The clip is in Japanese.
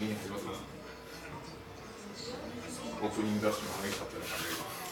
見え始まって、オープニングダッシュの激しったようなが。